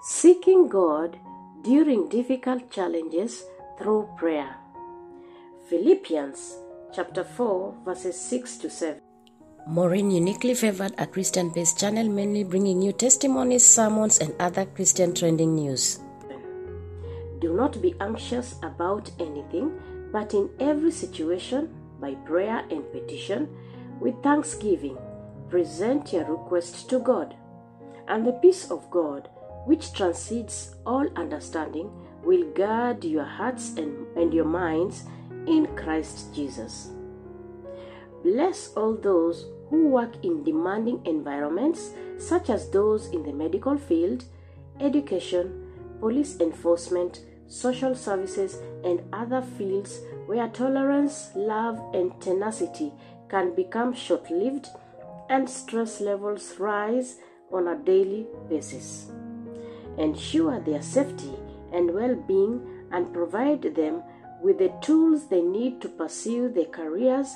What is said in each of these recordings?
Seeking God during difficult challenges through prayer. Philippians chapter 4 verses 6 to 7. Maureen uniquely favored a Christian based channel mainly bringing you testimonies, sermons, and other Christian trending news. Do not be anxious about anything, but in every situation, by prayer and petition, with thanksgiving, present your request to God. And the peace of God, which transcends all understanding, will guard your hearts and, and your minds in Christ Jesus. Bless all those who work in demanding environments, such as those in the medical field, education, police enforcement, social services, and other fields where tolerance, love, and tenacity can become short lived and stress levels rise on a daily basis. Ensure their safety and well being and provide them with the tools they need to pursue their careers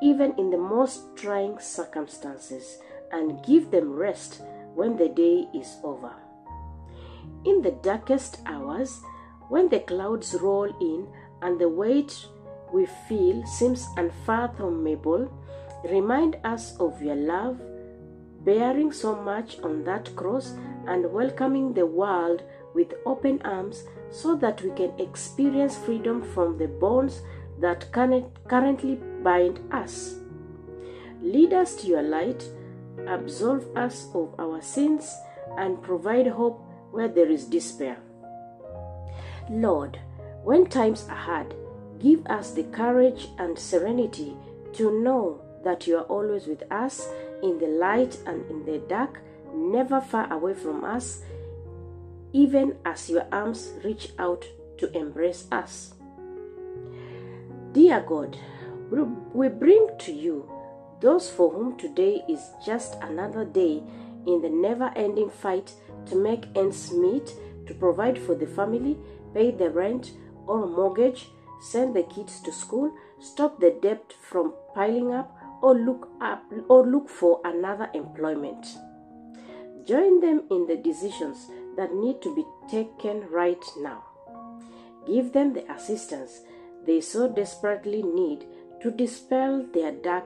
even in the most trying circumstances and give them rest when the day is over. In the darkest hours, when the clouds roll in and the weight we feel seems unfathomable, remind us of your love, bearing so much on that cross and welcoming the world with open arms so that we can experience freedom from the bonds that currently bind us. Lead us to your light, absolve us of our sins, and provide hope where there is despair. Lord, when times are hard, give us the courage and serenity to know that you are always with us in the light and in the dark, never far away from us, even as your arms reach out to embrace us. Dear God, we bring to you those for whom today is just another day in the never ending fight to make ends meet, to provide for the family, pay the rent or mortgage, send the kids to school, stop the debt from piling up, or look up or look for another employment. Join them in the decisions that need to be taken right now. Give them the assistance they so desperately need to dispel their dark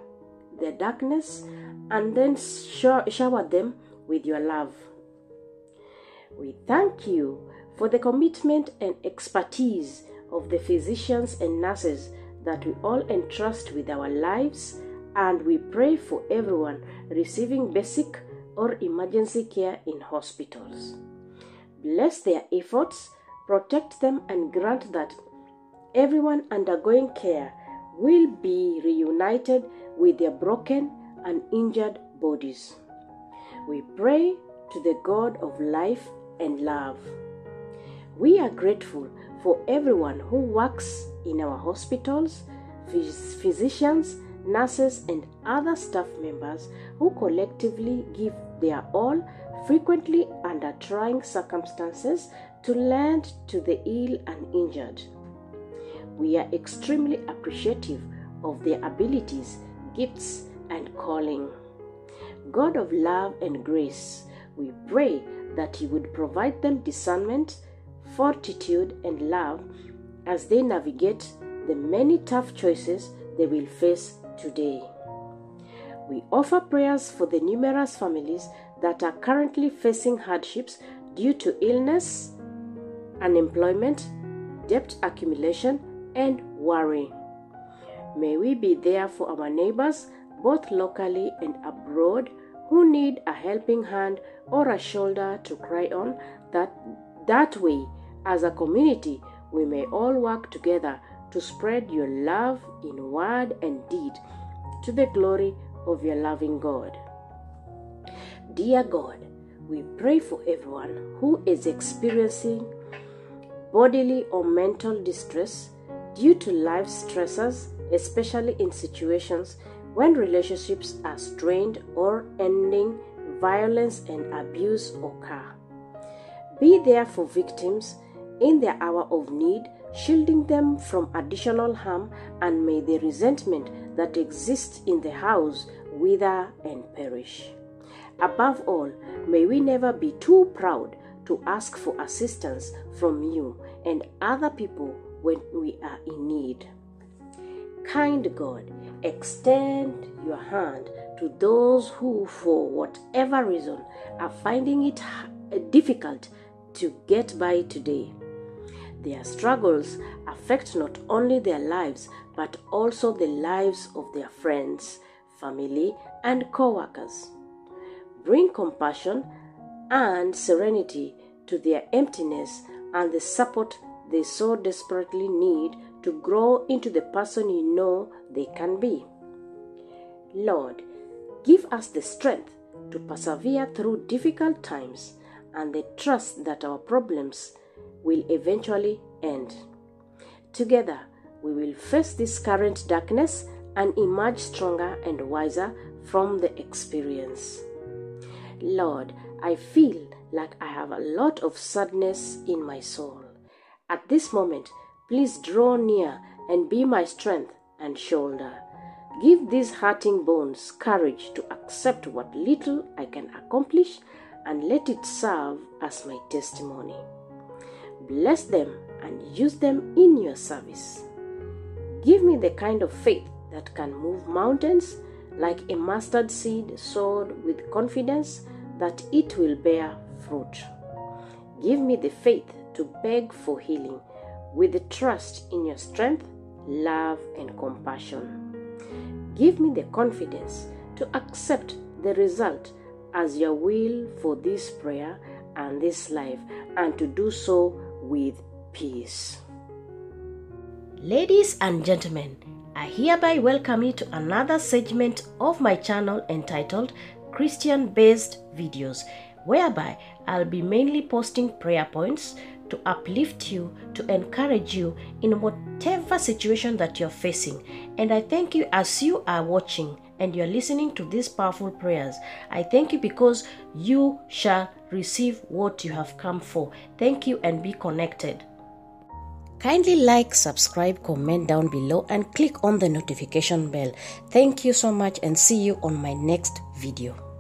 their darkness and then shower them with your love. We thank you for the commitment and expertise of the physicians and nurses that we all entrust with our lives, and we pray for everyone receiving basic or emergency care in hospitals. Bless their efforts, protect them, and grant that everyone undergoing care will be reunited with their broken and injured bodies. We pray to the God of life and love. We are grateful for everyone who works in our hospitals, phys- physicians, nurses, and other staff members who collectively give their all, frequently under trying circumstances, to lend to the ill and injured. We are extremely appreciative of their abilities, gifts, and calling. God of love and grace, we pray that He would provide them discernment, fortitude, and love as they navigate the many tough choices they will face today. We offer prayers for the numerous families that are currently facing hardships due to illness, unemployment, debt accumulation, and worry. May we be there for our neighbors, both locally and abroad, who need a helping hand or a shoulder to cry on. That, that way, as a community, we may all work together to spread your love in word and deed to the glory of your loving God. Dear God, we pray for everyone who is experiencing bodily or mental distress due to life stressors, especially in situations when relationships are strained or ending, violence and abuse occur. Be there for victims in their hour of need, shielding them from additional harm, and may the resentment that exist in the house wither and perish. Above all, may we never be too proud to ask for assistance from you and other people when we are in need. Kind God, extend your hand to those who, for whatever reason, are finding it difficult to get by today. Their struggles affect not only their lives but also the lives of their friends, family, and co workers. Bring compassion and serenity to their emptiness and the support they so desperately need to grow into the person you know they can be. Lord, give us the strength to persevere through difficult times and the trust that our problems will eventually end. Together, we will face this current darkness and emerge stronger and wiser from the experience. Lord, I feel like I have a lot of sadness in my soul. At this moment, please draw near and be my strength and shoulder. Give these hurting bones courage to accept what little I can accomplish and let it serve as my testimony. Bless them and use them in your service. Give me the kind of faith that can move mountains like a mustard seed sowed with confidence that it will bear fruit. Give me the faith to beg for healing with the trust in your strength, love, and compassion. Give me the confidence to accept the result as your will for this prayer and this life, and to do so with peace. Ladies and gentlemen, I hereby welcome you to another segment of my channel entitled Christian based videos, whereby I'll be mainly posting prayer points to uplift you, to encourage you in whatever situation that you're facing. And I thank you as you are watching and you're listening to these powerful prayers. I thank you because you shall receive what you have come for. Thank you and be connected. Kindly like, subscribe, comment down below, and click on the notification bell. Thank you so much, and see you on my next video.